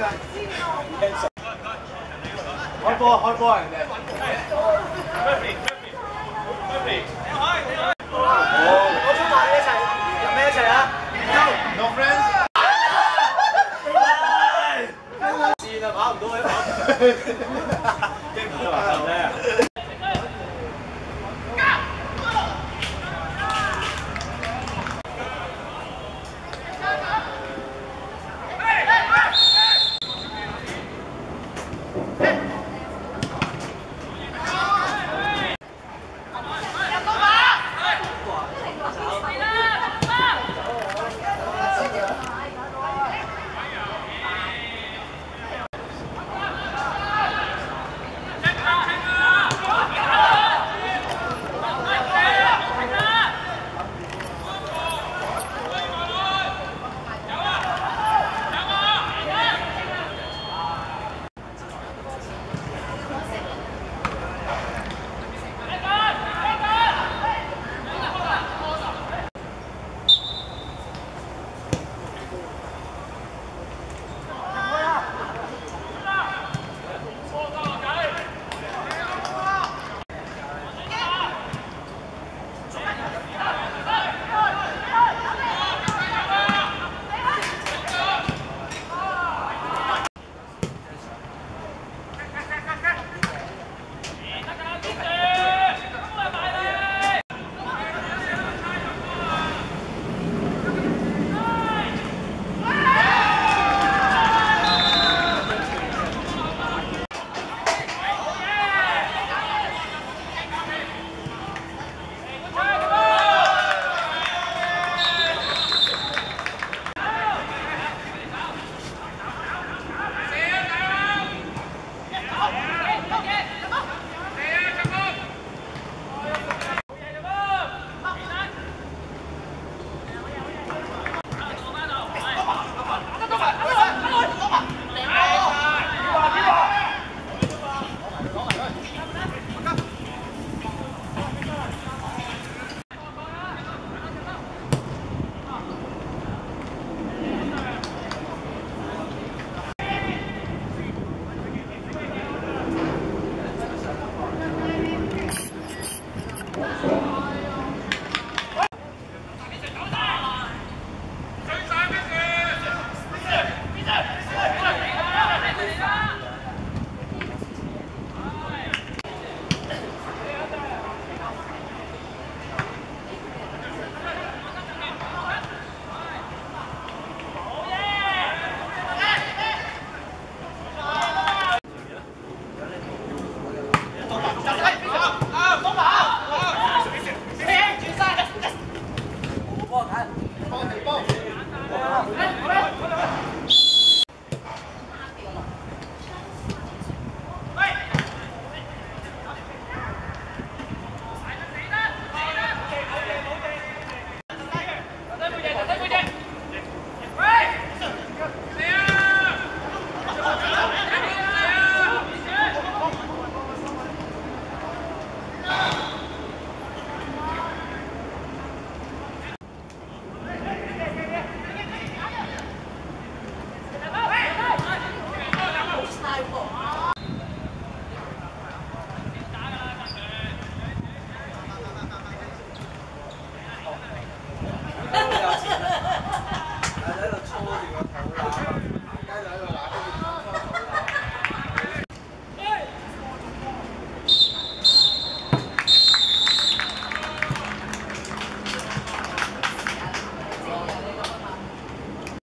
开波开波，人哋。开我想埋你一齐，一齐啊？No friends。